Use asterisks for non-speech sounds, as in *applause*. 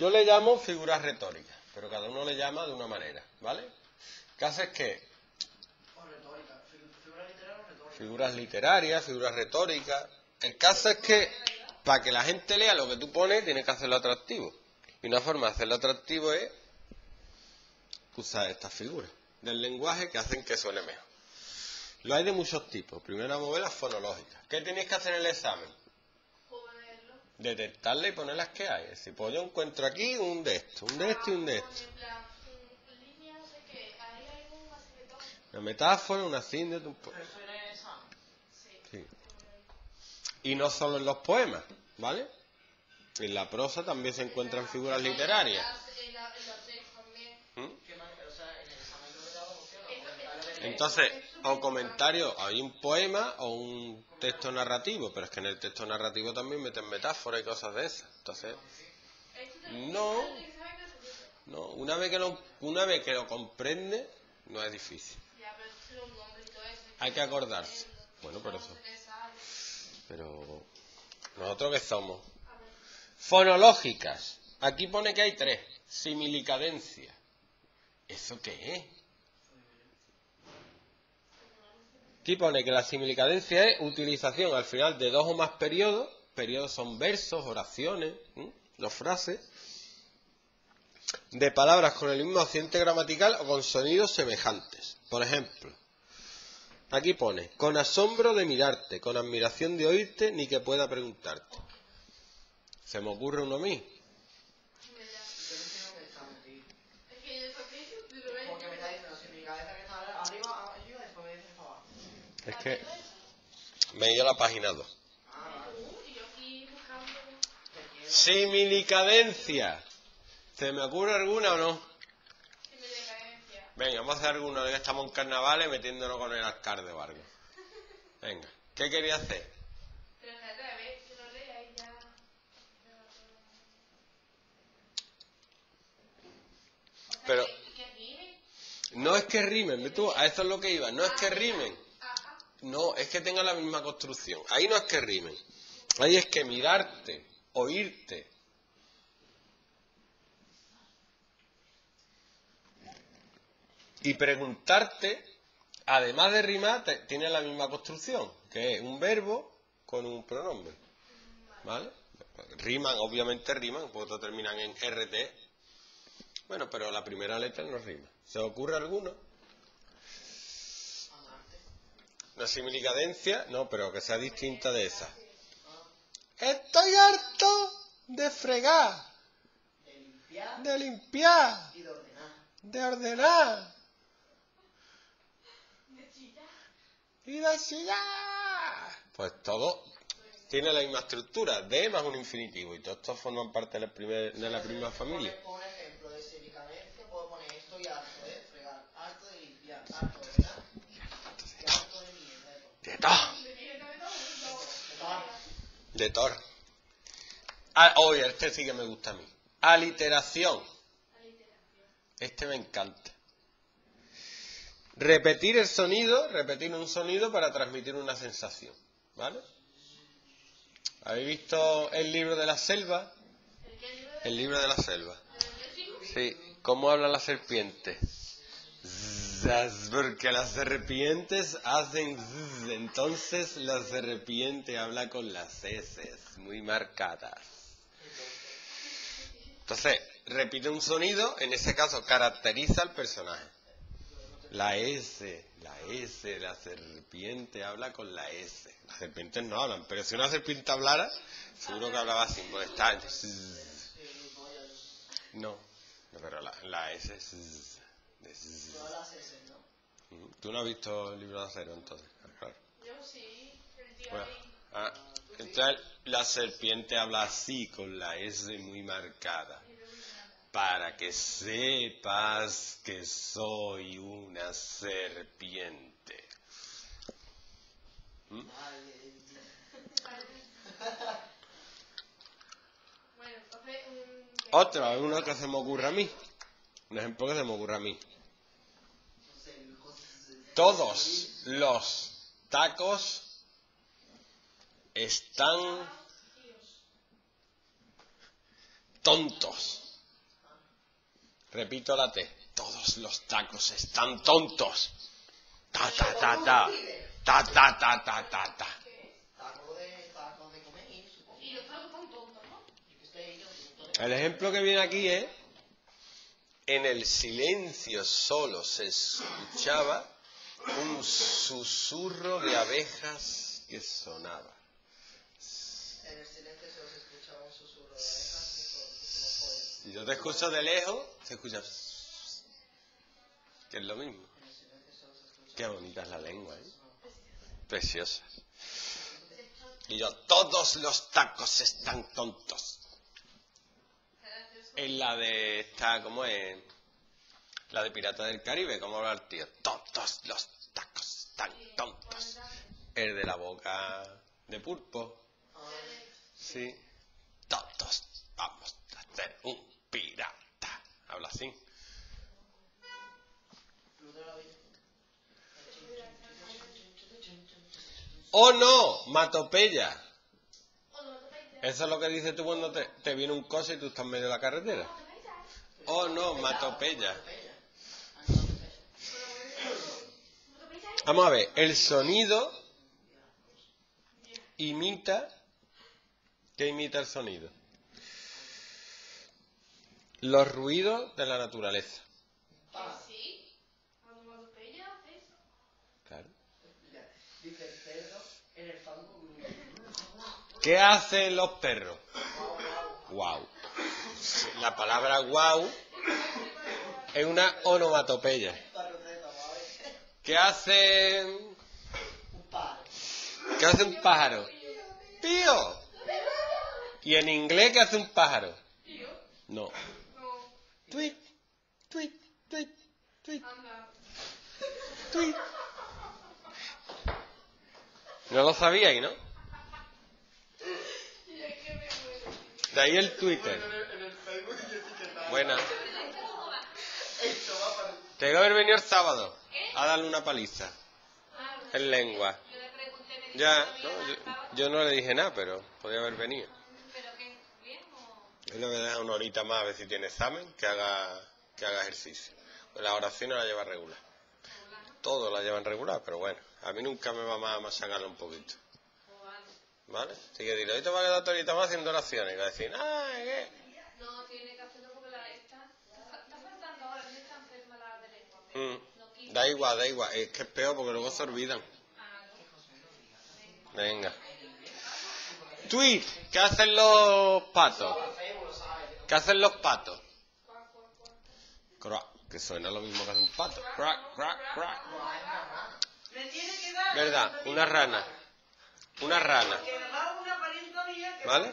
Yo le llamo figuras retóricas, pero cada uno le llama de una manera, ¿vale? ¿Qué hace es que figuras literarias, figuras retóricas. El caso es que para que la gente lea lo que tú pones, tienes que hacerlo atractivo. Y una forma de hacerlo atractivo es usar estas figuras del lenguaje que hacen que suene mejor. Lo hay de muchos tipos. Primero vamos a ver las fonológicas. ¿Qué tenéis que hacer en el examen? Ponerlo. Detectarlas y poner las que hay. Es decir, pues yo encuentro aquí un de estos, un de esto y un de esto. Una metáfora, una síndrome, un. Sí. Y no solo en los poemas, ¿vale? En la prosa también se encuentran figuras literarias. En la- en los textos también. ¿Mm? ¿Qué más? O sea, en el examen yo me daba opción. Eso- comentarios de eso- texto. Entonces, o comentario, hay un poema o un texto narrativo, pero es que en el texto narrativo también meten metáforas y cosas de esas. Entonces, No. que no, una vez que lo, una vez que lo comprende, no es difícil. Hay que acordarse. Bueno, pero eso. Pero nosotros qué somos? Fonológicas. Aquí pone que hay tres. Similicadencia. ¿Eso qué es? Aquí pone que la similicadencia es utilización al final de dos o más periodos. Periodos son versos, oraciones, ¿m? las frases. De palabras con el mismo accidente gramatical o con sonidos semejantes. Por ejemplo, aquí pone, con asombro de mirarte, con admiración de oírte, ni que pueda preguntarte. Se me ocurre uno a mí. Yo no entiendo que examen, tío. Es que yo eso que hice, pero es- Porque me está diciendo, si mi cabeza que está arriba, arriba, después me dices para abajo. Es que me he la página 2. Ah, vale. Uh, y yo aquí buscando. Te quiero. Similicadencia. ¿Se me ocurre alguna o no? Venga, vamos a hacer alguna, que estamos en carnavales metiéndonos con el alcalde de Vargas. Venga, ¿qué quería hacer? Pero. O. No es que rimen, ¿ves tú? A eso es lo que iba, no es que rimen. No, es que tengan la misma construcción. Ahí no es que rimen. Ahí es que mirarte, oírte. Y preguntarte, además de rimar, tiene la misma construcción, que es un verbo con un pronombre. ¿Vale? Riman, obviamente riman, porque todos terminan en RT. Bueno, pero la primera letra no rima. ¿Se ocurre alguno? Una similicadencia, no, pero que sea distinta de esa. Estoy harto de fregar, De limpiar de ordenar. de ordenar De chillar. y de chillar. Pues todo tiene la misma estructura, de más un infinitivo, y todos estos forman parte de la, primer- de la primera familia. Por un ejemplo de semicadencia, puedo poner estoy harto de fregar, harto de limpiar, harto de ordenar y harto de mierda. de todo. De todo, De directamente a un De todas. De todo. Ah, oye, este sí que me gusta a mí. Aliteración. Este me encanta. Repetir el sonido, repetir un sonido para transmitir una sensación. ¿Vale? ¿Habéis visto el libro de la selva? ¿El libro de la selva. Sí. ¿Cómo habla la serpiente? Porque las serpientes hacen zz, entonces la serpiente habla con las heces muy marcadas. Entonces, repite un sonido, en ese caso caracteriza al personaje. La S, la S, la serpiente habla con la S. Las serpientes no hablan, pero si una serpiente hablara, seguro que hablaba en zzz. No, pero la, la S es zzz, de zzz. Todas las S, ¿no? Tú no has visto el libro de acero, entonces. Claro. Yo sí. Bueno, ah, entonces la serpiente habla así, con la S muy marcada. Para que sepas que soy una serpiente. ¿Mm? *laughs* Otra, uno que se me ocurre a mí. Un ejemplo que se me ocurre a mí. Todos los tacos están tontos. Repito la T. Todos los tacos están tontos. Ta, ta, ta, ta. Ta, ta, ta, ta, ta, ta. El ejemplo que viene aquí es, en el silencio solo se escuchaba un susurro de abejas que sonaba. En el silencio solo se escuchaba un susurro de abejas todo, Si yo te escucho de lejos, se escucha... Que es lo mismo. Qué bonita es la lengua, ¿eh? Preciosa. Y yo, todos los tacos están tontos. En la de esta, ¿cómo es? La de Pirata del Caribe, ¿cómo habla el tío? Todos los tacos están tontos. El de la boca de pulpo. Sí. Todos vamos a ser un pirata. Habla así. ¡Oh no! Matopeya. O no, no te peines. Eso es lo que dices tú cuando te, te viene un coche y tú estás en medio de la carretera. Oh no, matopeya. Bella. Ah, no, no, bella. ¿No te peines ahí? Vamos a ver, el sonido imita. ¿Qué imita el sonido? Los ruidos de la naturaleza. Ah, Sí. Cuando me atropella, hace eso. Claro. Dice el perro en el fango. ¿Qué hacen los perros? Wow. La palabra wow es una onomatopeya. ¿Qué hace, Un pájaro. qué hace un pájaro? Pío. ¿Y en inglés qué hace un pájaro? No. Tweet, tweet, tweet, tweet, tweet. No lo sabíais, ¿no? Y es que me muero. De ahí el Twitter. Buena. Tengo que haber venido el sábado a darle una paliza en lengua. Ya, no, yo, no le dije nada, pero podía haber venido. Él le voy a dejar una horita más a ver si tiene examen, que haga, que haga ejercicio. Las oraciones la lleva regular. Todo la llevan regular, pero bueno, a mí nunca me va más a machacarla un poquito. Vale. Así que dile, hoy te va a quedar otra horita más haciendo oraciones. Y va a decir, ah, ¿qué? No, tiene que hacerlo porque la esta... Está, está faltando ahora, no está enferma la de lengua. Mm. Da igual, da igual. Es que es peor porque luego se olvidan. Ah. Venga. Tweet, ¿qué hacen los patos? ¿Qué hacen los patos? Crack, que suena lo mismo que hace un pato. Crack, crack, crack. ¿Verdad? Una rana. Una rana. ¿Vale?